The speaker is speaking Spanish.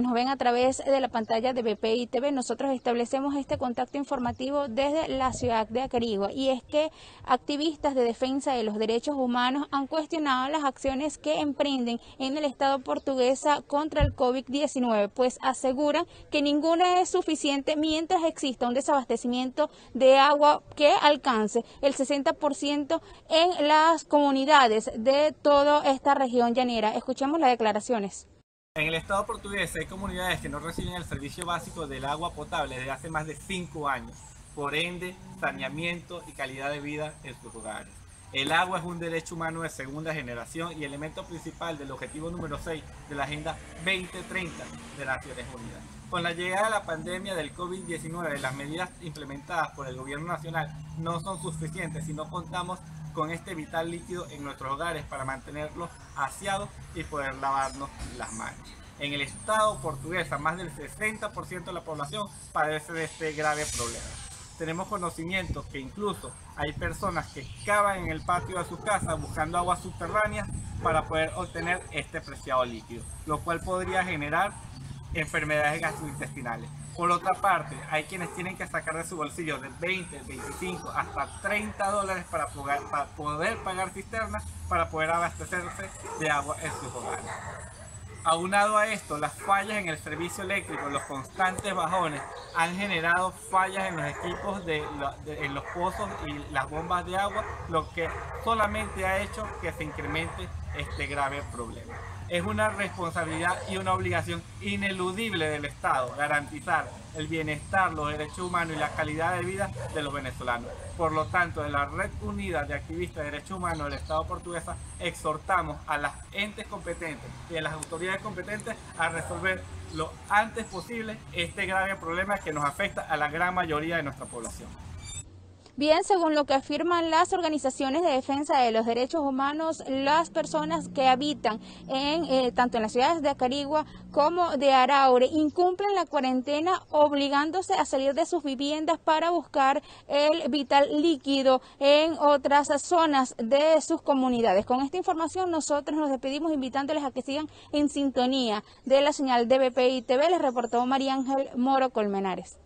nos ven a través de la pantalla de BPI TV, nosotros establecemos este contacto informativo desde la ciudad de Acarigua y es que activistas de defensa de los derechos humanos han cuestionado las acciones que emprenden en el Estado portuguesa contra el COVID-19, pues aseguran que ninguna es suficiente mientras exista un desabastecimiento de agua que alcance el 60% en las comunidades de toda esta región llanera. Escuchemos las declaraciones. En el Estado portugués hay comunidades que no reciben el servicio básico del agua potable desde hace más de 5 años, por ende, saneamiento y calidad de vida en sus hogares. El agua es un derecho humano de segunda generación y elemento principal del objetivo número 6 de la Agenda 2030 de Naciones Unidas. Con la llegada de la pandemia del COVID-19, las medidas implementadas por el gobierno nacional no son suficientes si no contamos con este vital líquido en nuestros hogares para mantenerlos aseados y poder lavarnos las manos. En el estado portugués, más del 60% de la población padece de este grave problema. Tenemos conocimiento que incluso hay personas que cavan en el patio de su casa buscando aguas subterráneas para poder obtener este preciado líquido, lo cual podría generar enfermedades gastrointestinales. Por otra parte, hay quienes tienen que sacar de su bolsillo de 20, 25 hasta 30 dólares para poder, para poder pagar cisternas para poder abastecerse de agua en sus hogares. Aunado a esto, las fallas en el servicio eléctrico, los constantes bajones, han generado fallas en los equipos, de, en los pozos y las bombas de agua, lo que solamente ha hecho que se incremente este grave problema es una responsabilidad y una obligación ineludible del Estado garantizar el bienestar, los derechos humanos y la calidad de vida de los venezolanos. Por lo tanto, de la Red Unida de Activistas de Derechos Humanos del Estado portuguesa, exhortamos a las entes competentes y a las autoridades competentes a resolver lo antes posible este grave problema que nos afecta a la gran mayoría de nuestra población. Bien, según lo que afirman las organizaciones de defensa de los derechos humanos, las personas que habitan en eh, tanto en las ciudades de Acarigua como de Araure incumplen la cuarentena obligándose a salir de sus viviendas para buscar el vital líquido en otras zonas de sus comunidades. Con esta información nosotros nos despedimos invitándoles a que sigan en sintonía de la señal de BPI TV. Les reportó María Ángel Moro Colmenares.